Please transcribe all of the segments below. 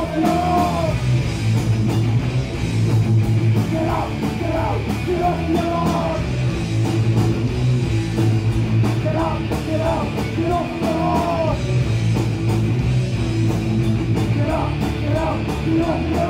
Get out! Get out! Get out! Get out! Get out! Get out! Get out! Get out! Get Yeah.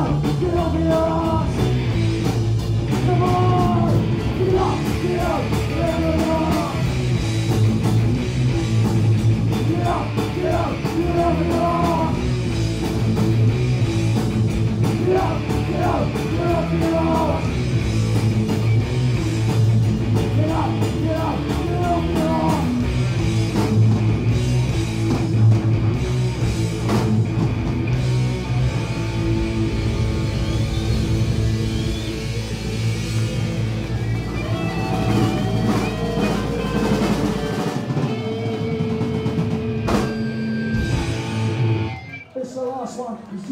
Get over your. God